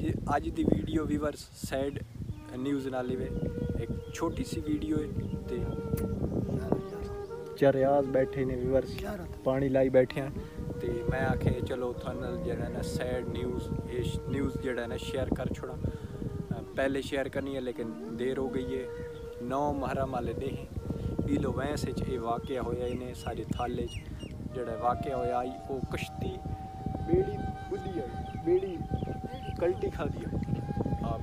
अज की video viewers sad news नाली में एक छोटी सी वीडियो है ते चरियाज बैठे ने व्यूवर्स पानी लाई बैठे हैं। ते मैं आखे चलो थानल जेड़ा ना सैड न्यूज़ ये न्यूज़ जेड़ा ना शेयर कर छोड़ा। पहले शेयर करनी है लेकिन देर हो गई है। नौ मुहर्रम आले दे पीलो वैंस ये वाक़ होया इन्हें सारे थाले जेड़ा वाक़ होया आई वो कश्ती। बेड़ी बुदी आई बेड़ी कल्टी खा दी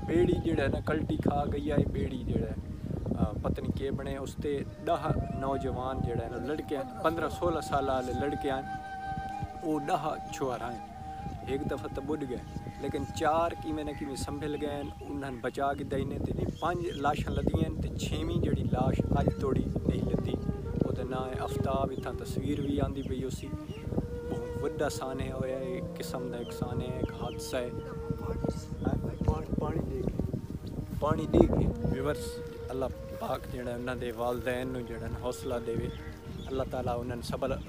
बेड़ी जेड़ा है ना, कल्टी खा गई है बेड़ी जेड़ा है। के बने, उसते दह नौजवान जेड़ा ना, लड़के पंद्रह सोलह साल वाले लड़के आए। वो दह छुआर आए। एक दफ़ा तो बुढ़ गए। लेकिन चार कि मैंने कि संभल गए उन्हें बचा के दई ने पाँच लाशां लदियाँ तो छेवीं जड़ी लाश अज तोड़ी नहीं लदी वो ना है आफ्ताब इतना तस्वीर भी आँदी पई उसी बहुत व्डा साने होया किस्म का एक सान है एक हादसा है ਪਾਣੀ ਦੇ ਕੇ ਵਿਵਰਸ ਅੱਲਾ ਪਾਕ ਜਿਹੜਾ ਉਹਨਾਂ ਦੇ ਵਾਲਦੈਨ ਨੂੰ ਜਿਹੜਾ ਹੌਸਲਾ ਦੇਵੇ ਅੱਲਾ ਤਾਲਾ ਉਹਨਾਂ ਨੂੰ ਸਬਰ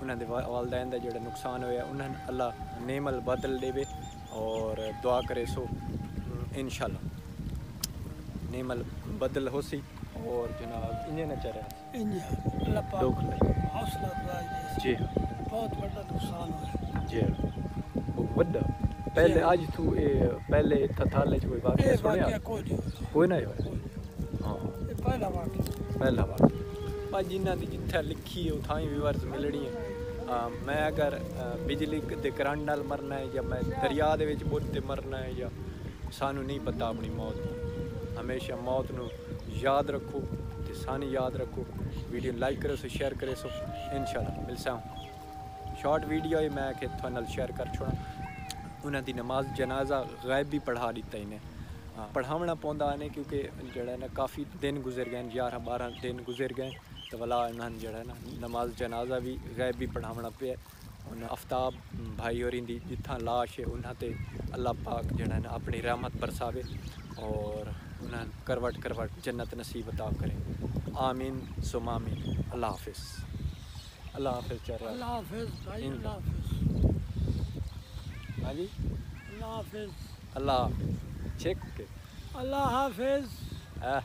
ਉਹਨਾਂ ਦੇ ਵਾਲਦੈਨ ਦਾ ਜਿਹੜਾ ਨੁਕਸਾਨ ਹੋਇਆ ਉਹਨਾਂ ਨੂੰ ਅੱਲਾ ਨੇਮਲ ਬਦਲ ਦੇਵੇ ਔਰ ਦੁਆ ਕਰੇ ਸੋ ਇਨਸ਼ਾਅੱਲਾ ਨੇਮਲ ਬਦਲ ਹੋਸੀ और जनाब इंजन चल रहा इंजन अल्लाह पाक हौसला जी बहुत बड़ा नुकसान हुआ जी बड़ा ਪਹਿਲੇ ਅੱਜ ਤੂੰ ਇਹ ਪਹਿਲੇ ਇੱਥੇ ਥਾਲੇ ਚ ਕੋਈ ਵਾਕਿਆ ਸੁਣਿਆ? ਵਾਕਿਆ ਕੋਈ ਨਹੀਂ ਹੋਇਆ। ਹਾਂ। ਇਹ ਪਹਿਲਾ ਵਾਕਿਆ। ਪਹਿਲਾ ਵਾਰ ਪਰ ਜਿਨ੍ਹਾਂ ਦੀ ਜਿੱਥੇ ਲਿਖੀ ਹੈ ਉਥਾਂ ਹੀ ਵਿਵਰਸ ਮਿਲਣੀ ਹੈ ਮੈਂ ਅਗਰ ਬਿਜਲੀ ਦੇ ਕਰੰਟ ਨਾਲ ਮਰਨਾ ਹੈ ਜਾਂ ਮੈਂ ਦਰਿਆ ਦੇ ਵਿੱਚ ਬੁੱਧ ਤੇ ਮਰਨਾ ਹੈ ਜਾਂ ਸਾਨੂੰ ਨਹੀਂ ਪਤਾ ਆਪਣੀ ਮੌਤ ਹਮੇਸ਼ਾ ਮੌਤ ਨੂੰ ਯਾਦ ਰੱਖੋ ਤੇ ਸਾਨੂੰ ਯਾਦ ਰੱਖੋ। ਵੀਡੀਓ ਲਾਈਕ ਕਰੋ ਸੋ ਸ਼ੇਅਰ ਕਰੇ ਸੋ ਇਨਸ਼ਾਅੱਲਾ ਮਿਲਸਾਂ। ਸ਼ਾਰਟ ਵੀਡੀਓ ਹੈ ਮੈਂ ਕਿ ਤੁਹਾਡੇ ਨਾਲ ਸ਼ੇਅਰ ਕਰ ਛੋੜਾਂ। उन्हें नमाज़ जनाजा गायब भी पढ़ा दिता इन्हें। हाँ, पढ़ावना पौधा इन्हें क्योंकि जड़ा ना काफ़ी दिन गुजर गए ग्यारह बारह दिन गुजर गए तो वाला उन्होंने जड़ा ना नमाज़ जनाजा भी गायब भी पढ़ावना पे उन्हें आफ्ताब भाई और जितना लाश है उन्होंने अल्लाह पाक जड़ा अपनी रहमत बरसावे और उन्हें करवट करवट जन्नत नसीब अताब करें। आमीन सुमामीन। अल्लाह हाफि अल्लाह हाफि चल रहा है। भाजी अल्लाह हाफिज़। अल्लाह हाफिज़ चेक अल्लाह हाफिज़। हाँ।